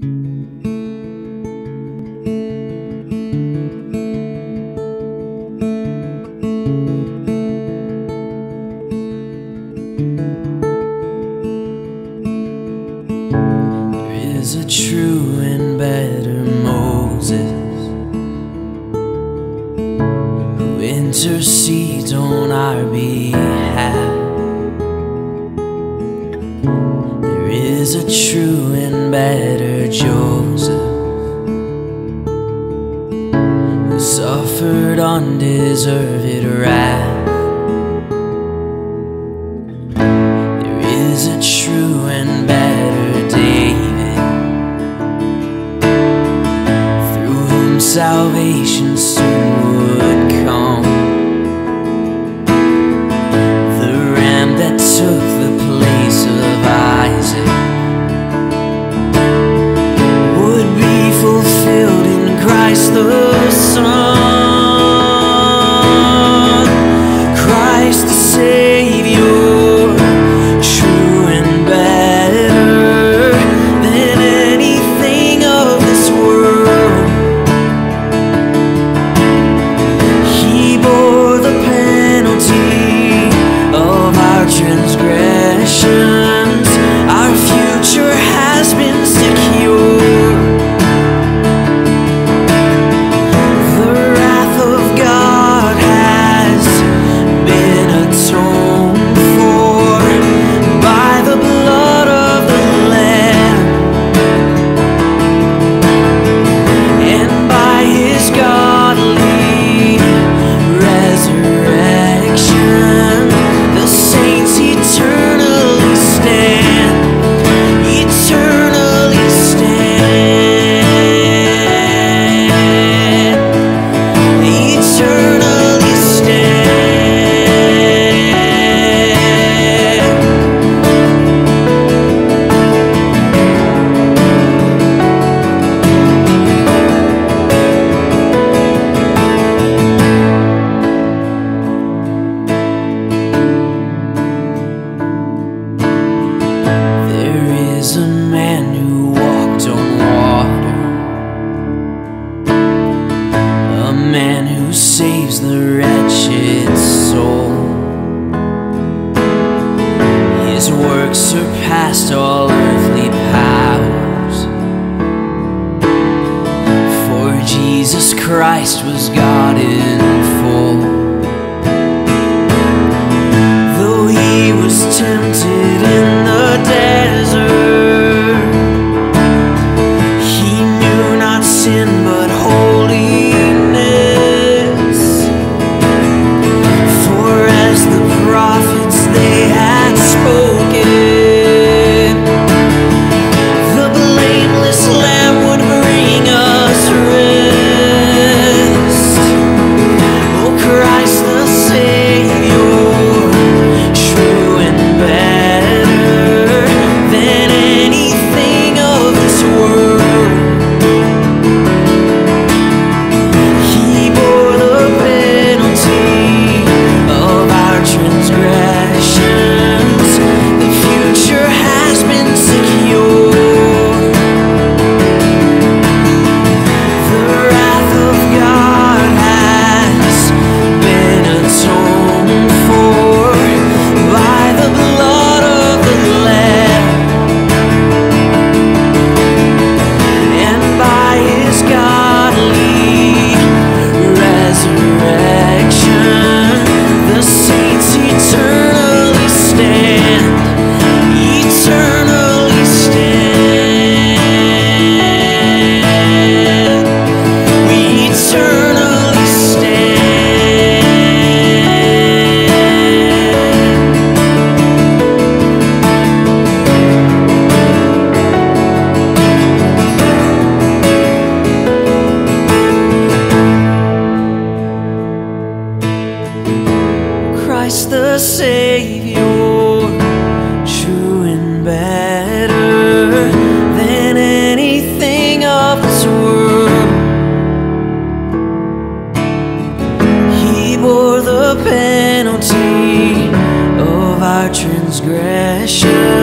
There is a true and better Moses who intercedes on our behalf. There is a true and better suffered undeserved wrath. There is a true and better David through whom salvation soon would come. The ram that took the place of Isaac would be fulfilled in Christ the His works surpassed all earthly powers, for Jesus Christ was God in full. Though he was tempted in the desert, he knew not sin Savior, true and better than anything of this world. He bore the penalty of our transgression.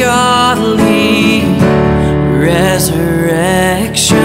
Godly resurrection.